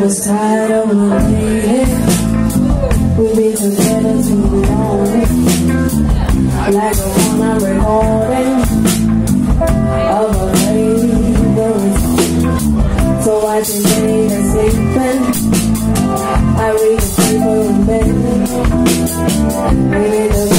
was tired of repeating. We'd be together till the morning Like a one-hour recording Of a baby. So I can lay there sleeping. I read the paper in bed. Reading the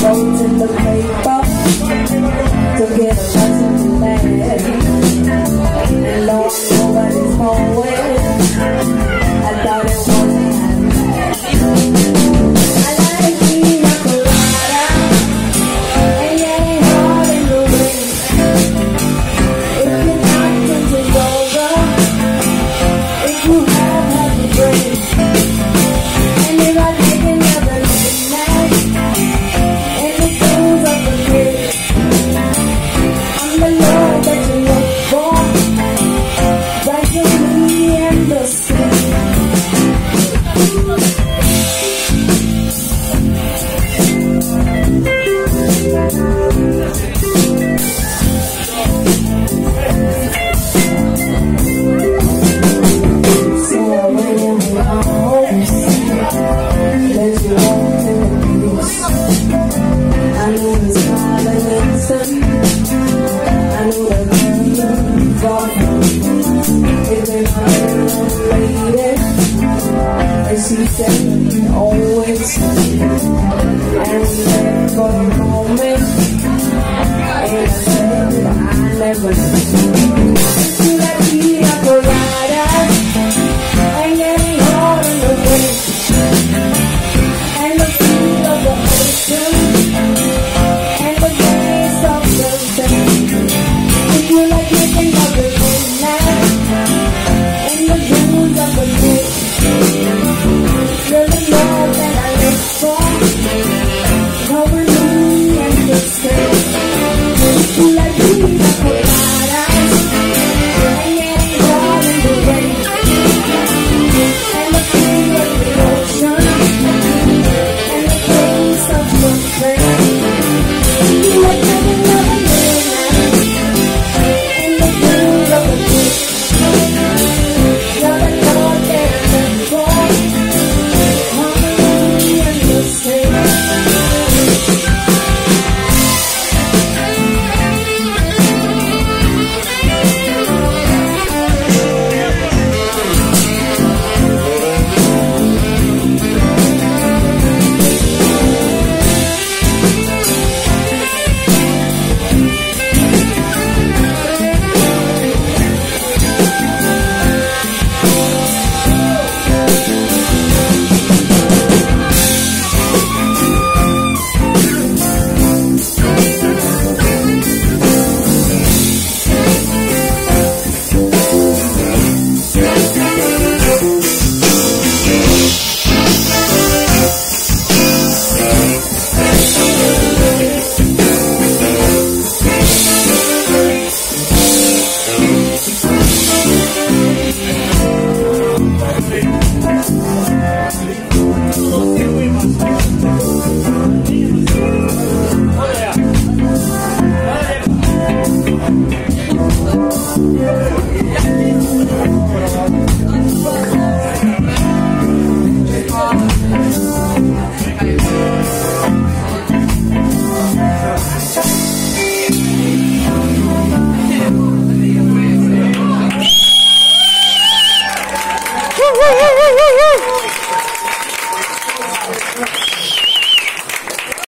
Rolls in the paper to get a woo, woo, woo, woo.